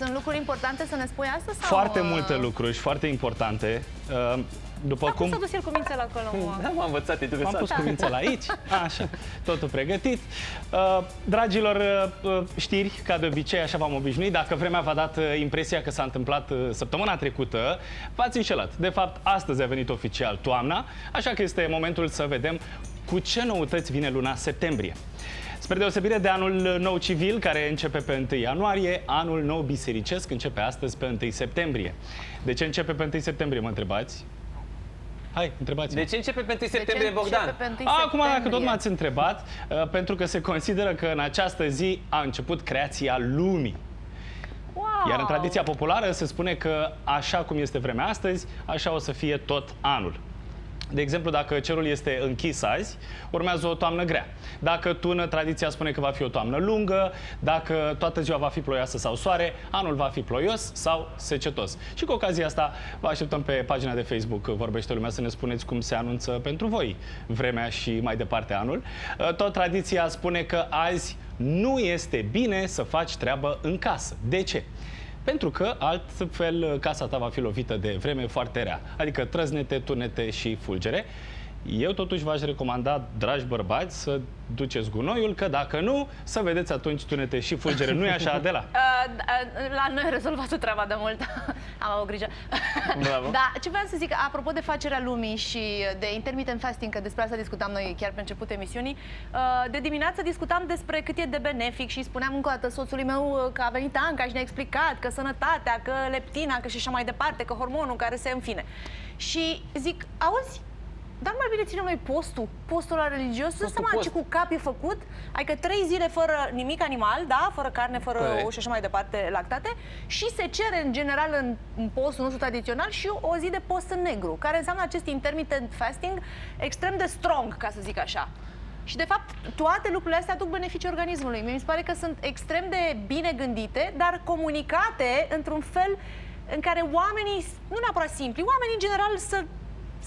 Sunt lucruri importante să ne spui asta? Sau... Foarte uh, multe lucruri și foarte importante. Uh, După Dar cum... cum s-a dus el cu mințele acolo? mă? Da, m-am învățat, e M-am interesant. pus cuvințele aici, așa, totul pregătit. Uh, dragilor, uh, știri, ca de obicei, așa v-am obișnuit. Dacă vremea v-a dat uh, impresia că s-a întâmplat uh, săptămâna trecută, v-ați înșelat. De fapt, astăzi a venit oficial toamna, așa că este momentul să vedem cu ce noutăți vine luna septembrie. Spre deosebire de anul nou civil, care începe pe 1 ianuarie, anul nou bisericesc începe astăzi pe 1 septembrie. De ce începe pe 1 septembrie, mă întrebați? Hai, întrebați-mă. De ce începe pe 1 De ce septembrie, Bogdan? începe pe 1 Acum, dacă tot septembrie? m-ați întrebat, uh, pentru că se consideră că în această zi a început creația lumii. Wow! Iar în tradiția populară se spune că așa cum este vremea astăzi, așa o să fie tot anul. De exemplu, dacă cerul este închis azi, urmează o toamnă grea. Dacă tună, tradiția spune că va fi o toamnă lungă, dacă toată ziua va fi ploioasă sau soare, anul va fi ploios sau secetos. Și cu ocazia asta vă așteptăm pe pagina de Facebook Vorbește Lumea să ne spuneți cum se anunță pentru voi vremea și mai departe anul. Tot tradiția spune că azi nu este bine să faci treabă în casă. De ce? Pentru că altfel casa ta va fi lovită de vreme foarte rea, adică trăznete, tunete și fulgere. Eu totuși v-aș recomanda, dragi bărbați, să duceți gunoiul, că dacă nu, să vedeți atunci tunete și fulgere. Nu e așa, Adela? Uh, uh, la noi a rezolvat o treaba de mult. Am avut grijă. Bravo. Da, ce vreau să zic, apropo de facerea lumii și de intermittent fasting, că despre asta discutam noi chiar pe început emisiunii, uh, de dimineață discutam despre cât e de benefic și spuneam încă o dată soțului meu uh, că a venit Anca și ne-a explicat că sănătatea, că leptina, că și așa mai departe, că hormonul care se înfine. Și zic, auzi, dar mai bine ținem noi postul, postul la religios, să seama post. ce cu cap e făcut, adică trei zile fără nimic animal, da, fără carne, fără Corect. ou și așa mai departe, lactate, și se cere în general în, în postul nostru tradițional și o zi de post în negru, care înseamnă acest intermittent fasting extrem de strong, ca să zic așa. Și de fapt, toate lucrurile astea aduc beneficii organismului. Mie mi se pare că sunt extrem de bine gândite, dar comunicate într-un fel în care oamenii, nu neapărat simpli, oamenii în general să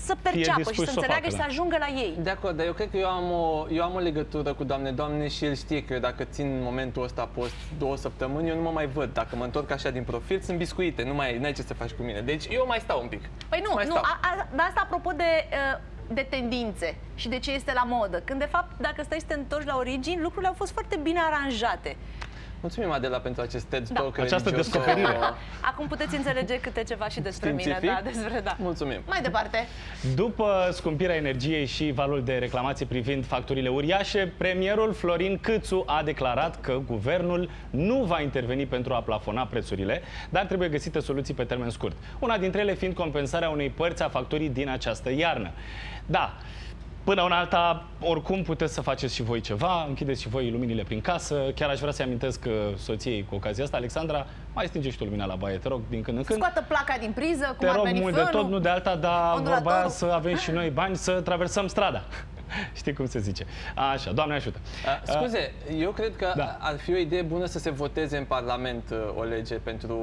să perceapă și dispuși să să o înțeleagă facă, și da. să ajungă la ei. De acord, dar eu cred că eu am o, eu am o legătură cu Doamne, Doamne și el știe că eu dacă țin în momentul ăsta post două săptămâni, eu nu mă mai văd. Dacă mă întorc așa din profil, sunt biscuite, nu mai ai ce să faci cu mine. Deci eu mai stau un pic. Păi nu, mai nu stau. a, a, dar asta apropo de, uh, de tendințe și de ce este la modă. Când de fapt, dacă stai să te întorci la origini, lucrurile au fost foarte bine aranjate. Mulțumim, Adela, pentru acest TED Da. Talk Această religios. descoperire. Acum puteți înțelege câte ceva și despre Științific? mine, da, despre da. Mulțumim. Mai departe. După scumpirea energiei și valul de reclamații privind facturile uriașe, premierul Florin Câțu a declarat că guvernul nu va interveni pentru a plafona prețurile, dar trebuie găsite soluții pe termen scurt. Una dintre ele fiind compensarea unei părți a facturii din această iarnă. Da, Până una alta, oricum puteți să faceți și voi ceva, închideți și voi luminile prin casă. Chiar aș vrea să amintesc uh, soției cu ocazia asta, Alexandra, mai stinge și tu lumina la baie, te rog, din când în când. Scoată placa din priză, cum Te ar rog veni mult de fânul. tot, nu de alta, dar vorba aia ondulatorul. să avem și noi bani să traversăm strada. Știi cum se zice. Așa, Doamne ajută. A, scuze, eu cred că Da. ar fi o idee bună să se voteze în Parlament uh, o lege pentru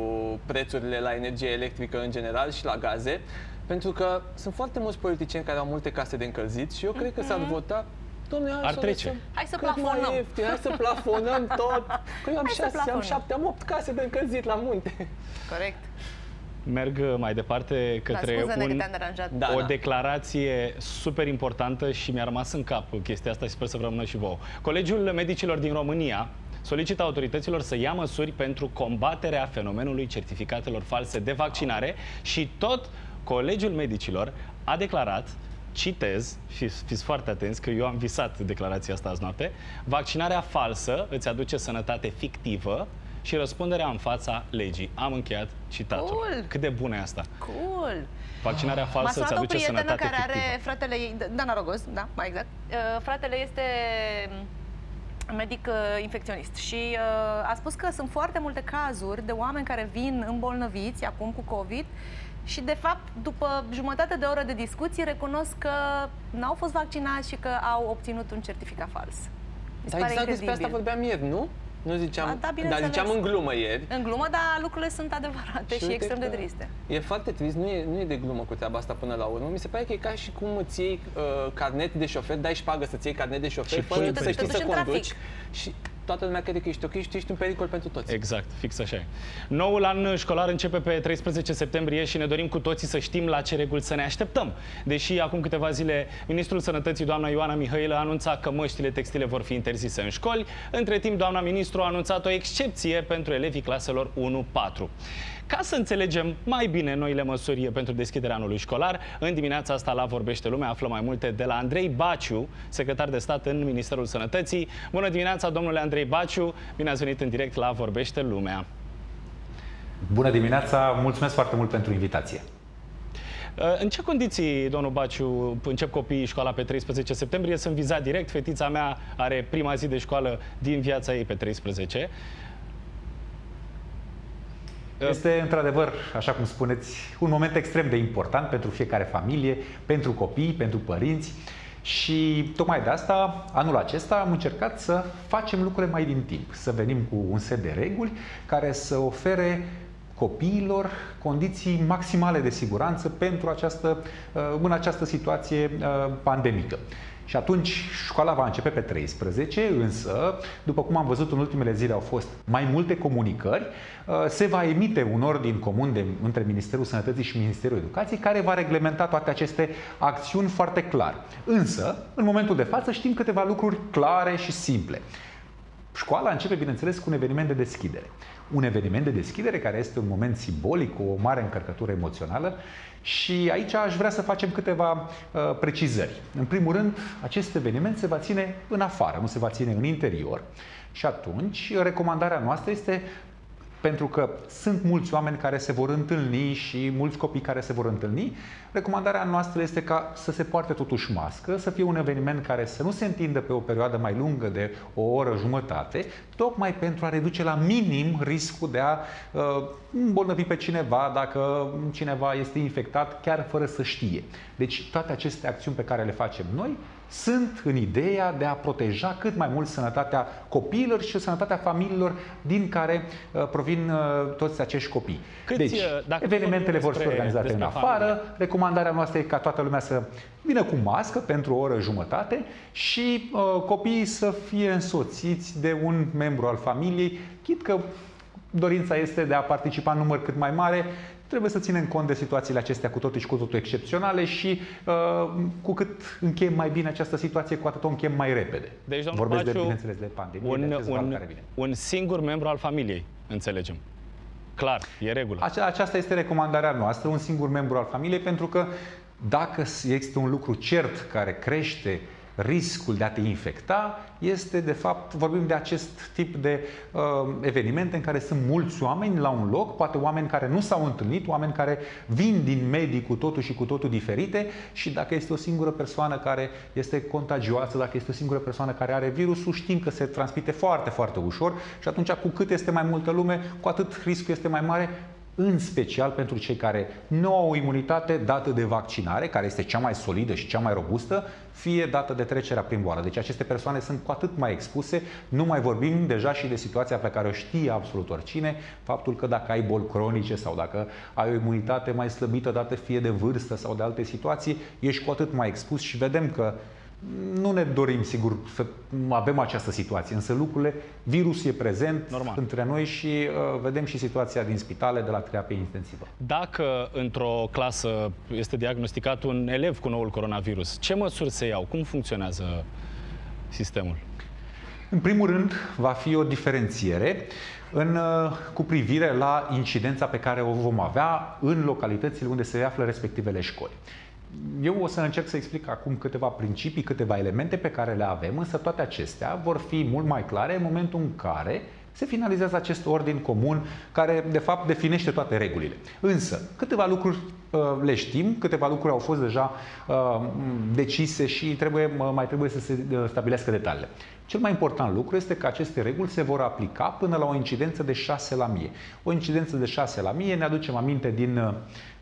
prețurile la energie electrică în general și la gaze, pentru că sunt foarte mulți politicieni care au multe case de încălzit și eu cred că s-ar vota Dom'le, hai Ar să o trece. lăsăm Hai să cât mai plafonăm. ieftin, hai să plafonăm tot. Că eu am Hai să șase, am plafonăm. șapte, am opt case de încălzit la munte. Corect. Merg uh, mai departe către da, scuze-ne că un, te-am deranjat. Da, o da. declarație super importantă și mi-a rămas în cap chestia asta și sper să vă rămână și vouă. Colegiul Medicilor din România solicită autorităților să ia măsuri pentru combaterea fenomenului certificatelor false de vaccinare și tot Colegiul Medicilor a declarat Citez, fiți, fiți foarte atenți că eu am visat declarația asta azi noapte, vaccinarea falsă îți aduce sănătate fictivă și răspunderea în fața legii. Am încheiat citatul. Cool. Cât de bună e asta? Cool. Vaccinarea M-a falsă îți sunat o aduce prietenă sănătate care fictivă. are fratele ei, Dana Rogos, da, mai exact. Uh, fratele este mm, medic uh, infecționist și uh, a spus că sunt foarte multe cazuri de oameni care vin îmbolnăviți acum cu COVID și de fapt, după jumătate de oră de discuții, recunosc că n-au fost vaccinați și că au obținut un certificat fals. Mi se Dar pare exact despre asta incredibil. vorbeam ieri, nu? Nu ziceam, Ba da, dar bineînțeles. ziceam în glumă ieri. În glumă, dar lucrurile sunt adevărate și, uite extrem de că triste. E foarte trist, nu e, nu e de glumă cu treaba asta până la urmă. Mi se pare că e ca și cum îți iei uh, carnet de șofer, dai șpagă să-ți iei carnet de șofer Și fără pui să pe- știi te să duci în conduci. trafic. Și toată lumea crede că ești ok și tu ești un pericol pentru toți. Exact, fix așa e. Noul an școlar începe pe 13 septembrie și ne dorim cu toții să știm la ce reguli să ne așteptăm. Deși acum câteva zile Ministrul Sănătății, doamna Ioana Mihailă, a anunțat că măștile textile vor fi interzise în școli. Între timp, doamna ministru a anunțat o excepție pentru elevii claselor 1-4. Ca să înțelegem mai bine noile măsuri pentru deschiderea anului școlar, în dimineața asta la Vorbește Lumea află mai multe de la Andrei Baciu, secretar de stat în Ministerul Sănătății. Bună dimineața, domnule Andrei Baciu, bine ați venit în direct la Vorbește Lumea. Bună dimineața, mulțumesc foarte mult pentru invitație. Uh, în ce condiții, domnul Baciu, încep copiii școala pe 13 septembrie? Sunt vizat direct, fetița mea are prima zi de școală din viața ei pe 13. Este într-adevăr, așa cum spuneți, un moment extrem de important pentru fiecare familie, pentru copii, pentru părinți. Și tocmai de asta, anul acesta, am încercat să facem lucrurile mai din timp, să venim cu un set de reguli care să ofere copiilor condiții maximale de siguranță pentru această, în această situație uh, pandemică. Și atunci școala va începe pe 13, însă, după cum am văzut în ultimele zile, au fost mai multe comunicări. Uh, se va emite un ordin comun de, între Ministerul Sănătății și Ministerul Educației care va reglementa toate aceste acțiuni foarte clar. Însă, în momentul de față, știm câteva lucruri clare și simple. Școala începe, bineînțeles, cu un eveniment de deschidere. Un eveniment de deschidere care este un moment simbolic, cu o mare încărcătură emoțională și aici aș vrea să facem câteva uh, precizări. În primul rând, acest eveniment se va ține în afară, nu se va ține în interior. Și atunci, recomandarea noastră este pentru că sunt mulți oameni care se vor întâlni și mulți copii care se vor întâlni, recomandarea noastră este ca să se poarte totuși mască, să fie un eveniment care să nu se întindă pe o perioadă mai lungă de o oră jumătate, tocmai pentru a reduce la minim riscul de a uh, îmbolnăvi pe cineva dacă cineva este infectat chiar fără să știe. Deci toate aceste acțiuni pe care le facem noi sunt în ideea de a proteja cât mai mult sănătatea copiilor și sănătatea familiilor din care uh, provin uh, toți acești copii. Câți, deci, uh, evenimentele vor fi organizate în afară. Familie. Recomandarea noastră e ca toată lumea să vină cu mască pentru o oră jumătate și uh, copiii să fie însoțiți de un membru al familiei, chit că dorința este de a participa în număr cât mai mare Trebuie să ținem cont de situațiile acestea cu totul și cu totul excepționale și uh, cu cât încheiem mai bine această situație, cu atât o încheiem mai repede. Deci, Vorbesc Paciu, de, bineînțeles, de pandemie, un, de un, care vine. un singur membru al familiei, înțelegem. Clar, e regulă. Ace- aceasta este recomandarea noastră, un singur membru al familiei, pentru că dacă există un lucru cert care crește riscul de a te infecta este, de fapt, vorbim de acest tip de uh, evenimente în care sunt mulți oameni la un loc, poate oameni care nu s-au întâlnit, oameni care vin din medii cu totul și cu totul diferite și dacă este o singură persoană care este contagioasă, dacă este o singură persoană care are virusul, știm că se transmite foarte, foarte ușor și atunci cu cât este mai multă lume, cu atât riscul este mai mare în special pentru cei care nu au o imunitate dată de vaccinare, care este cea mai solidă și cea mai robustă, fie dată de trecerea prin boală. Deci aceste persoane sunt cu atât mai expuse, nu mai vorbim deja și de situația pe care o știe absolut oricine, faptul că dacă ai boli cronice sau dacă ai o imunitate mai slăbită dată fie de vârstă sau de alte situații, ești cu atât mai expus și vedem că nu ne dorim, sigur, să avem această situație, însă lucrurile, virusul e prezent Normal. între noi și uh, vedem și situația din spitale de la terapie intensivă. Dacă într-o clasă este diagnosticat un elev cu noul coronavirus, ce măsuri se iau? Cum funcționează sistemul? În primul rând, va fi o diferențiere în, uh, cu privire la incidența pe care o vom avea în localitățile unde se află respectivele școli. Eu o să încerc să explic acum câteva principii, câteva elemente pe care le avem, însă toate acestea vor fi mult mai clare în momentul în care se finalizează acest ordin comun care, de fapt, definește toate regulile. Însă, câteva lucruri uh, le știm, câteva lucruri au fost deja uh, decise și trebuie, mai trebuie să se uh, stabilească detaliile. Cel mai important lucru este că aceste reguli se vor aplica până la o incidență de 6 la 1000. O incidență de 6 la 1000, ne aducem aminte din uh,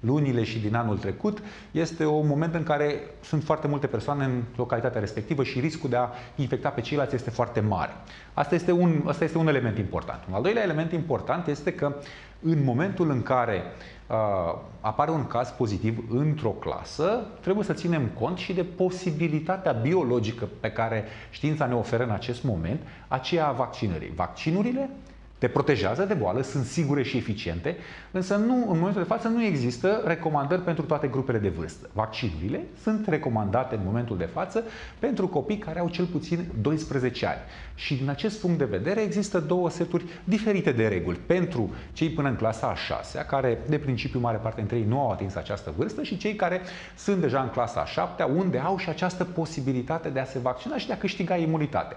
lunile și din anul trecut, este un moment în care sunt foarte multe persoane în localitatea respectivă și riscul de a infecta pe ceilalți este foarte mare. Asta este un, asta este un element important. Un al doilea element important este că în momentul în care uh, apare un caz pozitiv într-o clasă, trebuie să ținem cont și de posibilitatea biologică pe care știința ne oferă în acest moment, aceea a vaccinării. Vaccinurile te protejează de boală, sunt sigure și eficiente, însă nu, în momentul de față nu există recomandări pentru toate grupele de vârstă. Vaccinurile sunt recomandate în momentul de față pentru copii care au cel puțin 12 ani. Și din acest punct de vedere există două seturi diferite de reguli. Pentru cei până în clasa a 6 care de principiu mare parte dintre ei nu au atins această vârstă și cei care sunt deja în clasa a 7 unde au și această posibilitate de a se vaccina și de a câștiga imunitate.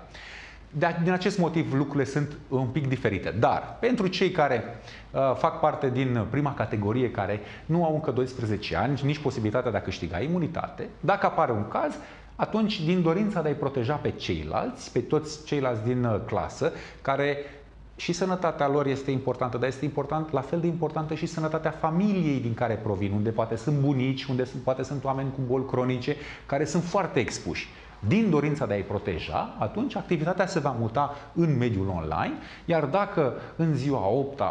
De, din acest motiv lucrurile sunt un pic diferite. Dar pentru cei care uh, fac parte din prima categorie, care nu au încă 12 ani, nici posibilitatea de a câștiga imunitate, dacă apare un caz, atunci din dorința de a-i proteja pe ceilalți, pe toți ceilalți din uh, clasă, care și sănătatea lor este importantă, dar este important, la fel de importantă și sănătatea familiei din care provin, unde poate sunt bunici, unde sunt, poate sunt oameni cu boli cronice, care sunt foarte expuși din dorința de a-i proteja, atunci activitatea se va muta în mediul online, iar dacă în ziua 8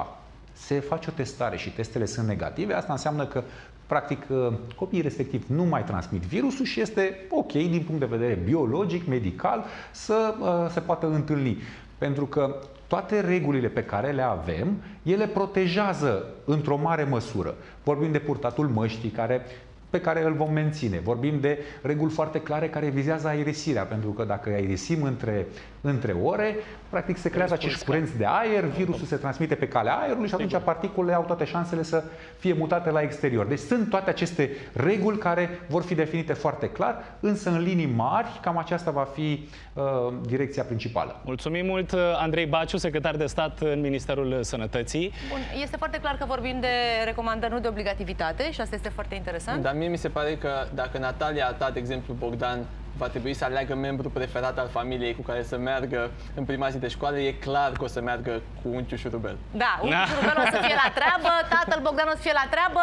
se face o testare și testele sunt negative, asta înseamnă că practic uh, copiii respectiv nu mai transmit virusul și este ok din punct de vedere biologic, medical, să uh, se poată întâlni. Pentru că toate regulile pe care le avem, ele protejează într-o mare măsură. Vorbim de purtatul măștii, care pe care îl vom menține. Vorbim de reguli foarte clare care vizează aeresirea, pentru că dacă aerisim între, între ore, practic se creează acești curenți de aer, virusul se transmite pe calea aerului și atunci particulele au toate șansele să fie mutate la exterior. Deci sunt toate aceste reguli care vor fi definite foarte clar, însă în linii mari cam aceasta va fi uh, direcția principală. Mulțumim mult, uh, Andrei Baciu, secretar de stat în Ministerul Sănătății. Bun, este foarte clar că vorbim de recomandări, nu de obligativitate și asta este foarte interesant. Dar mie mi se pare că dacă Natalia a dat, de exemplu, Bogdan va trebui să aleagă membru preferat al familiei cu care să meargă în prima zi de școală, e clar că o să meargă cu unchiul șurubel. Da, unchiul șurubel o să fie la treabă, tatăl Bogdan o să fie la treabă,